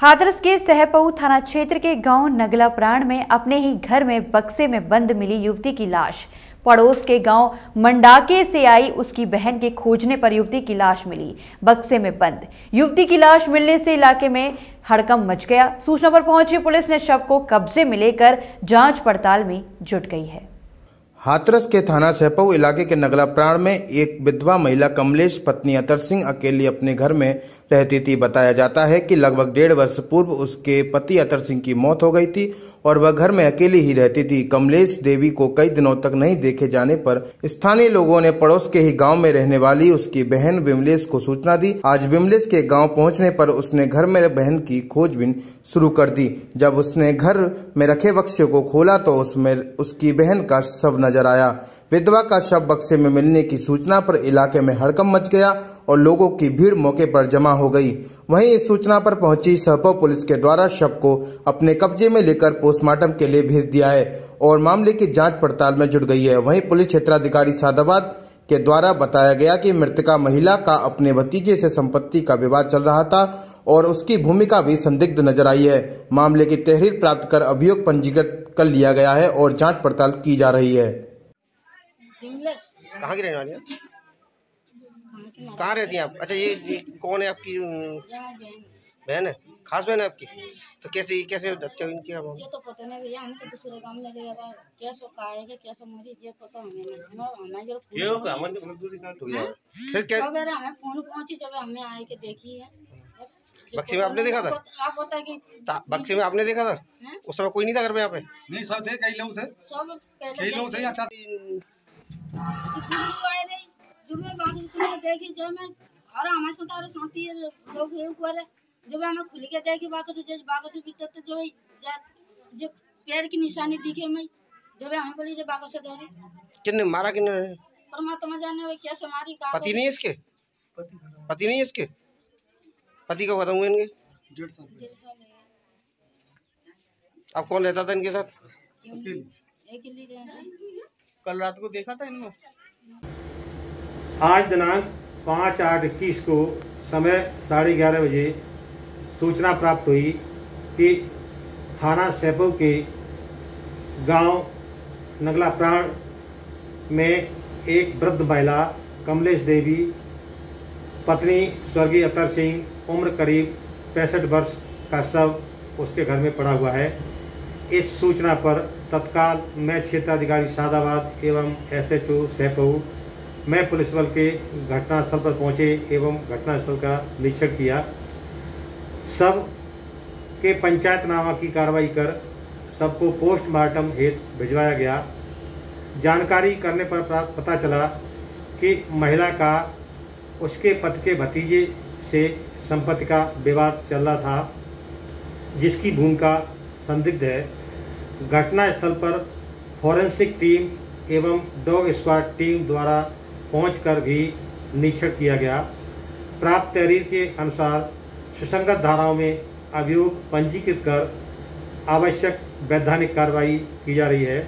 हाथरस के सहपऊ थाना क्षेत्र के गाँव नगला प्राण में अपने ही घर में बक्से में बंद मिली युवती की लाश। पड़ोस के गाँव मंडाके से आई उसकी बहन के खोजने पर युवती की लाश मिली। बक्से में बंद। युवती की लाश मिलने से इलाके में हड़कम मच गया। सूचना पर पहुँची पुलिस ने शव को कब्जे में लेकर जाँच पड़ताल में जुट गई है। हाथरस के थाना सहपऊ इलाके के नगला प्राण में एक विधवा महिला कमलेश पत्नी अतर सिंह अकेली अपने घर में रहती थी। बताया जाता है कि लगभग डेढ़ वर्ष पूर्व उसके पति अतर सिंह की मौत हो गई थी और वह घर में अकेली ही रहती थी। कमलेश देवी को कई दिनों तक नहीं देखे जाने पर स्थानीय लोगों ने पड़ोस के ही गाँव में रहने वाली उसकी बहन विमलेश को सूचना दी। आज विमलेश के गाँव पहुँचने पर उसने घर में बहन की खोजबीन शुरू कर दी। जब उसने घर में रखे बक्से को खोला तो उसमें उसकी बहन का शव नज़र आया। विधवा का शव बक्से में मिलने की सूचना पर इलाके में हड़कम मच गया और लोगों की भीड़ मौके पर जमा हो गई। वहीं इस सूचना पर पहुँची सहपो पुलिस के द्वारा शव को अपने कब्जे में लेकर पोस्टमार्टम के लिए भेज दिया है और मामले की जाँच पड़ताल में जुट गई है। वहीं पुलिस क्षेत्राधिकारी सादाबाद के द्वारा बताया गया कि मृतका महिला का अपने भतीजे से संपत्ति का विवाद चल रहा था और उसकी भूमिका भी संदिग्ध नज़र आई है। मामले की तहरीर प्राप्त कर अभियोग पंजीकृत कर लिया गया है और जाँच पड़ताल की जा रही है। कहाँ की रहने वाली है? कहाँ रहती हैं आप? अच्छा ये, ये कौन है आपकी बहन है? खास बहन है आपकी? तो कैसे कैसे हत्या इनकी ये तो पता नहीं भैया हमें तो दूसरे गाँव में गए बार क्या सो काहे के क्या मरी ये पता हमें नहीं। हम हमें जब ये होगा हमारे दूसरी साइड हो। गया फिर क्या जब हमें फ़ोन पहुँची जब हमें आए के देखी है। बक्से में आपने देखा था? आप- बता कि बक्से में आपने देखा था? उस समय कोई नहीं था घर में यहाँ पे? नहीं सब थे कई लोग थे। सब पहले कई लोग थे नहीं जब बात उसको देखी जब मैं अरे हमें सुनता अरे शांति लोग ये करे जब हमें खुल के देखी बाको से जब बाको से तो जो जब जब पैर की निशानी दिखे मैं जब हमें बोली जब बाको से धरी किन्ने मारा किन्ने? परमात्मा जाने वो क्या समारी का पति नहीं इसके? पति नहीं इसके? पति कब खत्म हुए इनके? डेढ़ साल डेढ़ साल अब कौन रहता था इनके साथ? एक ही हैं। कल रात को देखा था इनको? आज दिनांक पाँच आठ इक्कीस को समय साढ़े ग्यारह बजे सूचना प्राप्त हुई कि थाना सैपव के गाँव नगला प्राण में एक वृद्ध महिला, कमलेश देवी, पत्नी स्वर्गीय अतर सिंह, उम्र करीब पैंसठ वर्ष का शव उसके घर में पड़ा हुआ है। इस सूचना पर तत्काल मैं क्षेत्राधिकारी शादाबाद एवं एसएचओ सैपऊ मैं पुलिस बल के घटनास्थल पर पहुँचे एवं घटनास्थल का निरीक्षण किया। सब के पंचायतनामा की कार्रवाई कर सबको पोस्टमार्टम हेतु भिजवाया गया। जानकारी करने पर, पता चला कि महिला का उसके पति के भतीजे से संपत्ति का विवाद चल रहा था, जिसकी भूमिका संदिग्ध है। घटनास्थल पर फॉरेंसिक टीम एवं डॉग स्क्वाड टीम द्वारा पहुंचकर भी निरीक्षण किया गया। प्राप्त तहरीर के अनुसार सुसंगत धाराओं में अभियोग पंजीकृत कर आवश्यक वैधानिक कार्रवाई की जा रही है।